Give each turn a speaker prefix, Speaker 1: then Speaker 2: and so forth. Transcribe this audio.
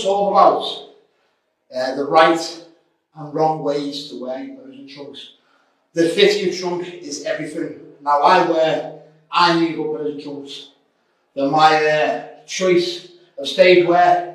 Speaker 1: us all about uh, the right and wrong ways to wear your trunks. The fit of your trunk is everything. Now I wear I need bows and trunks. They're my uh, choice of stage wear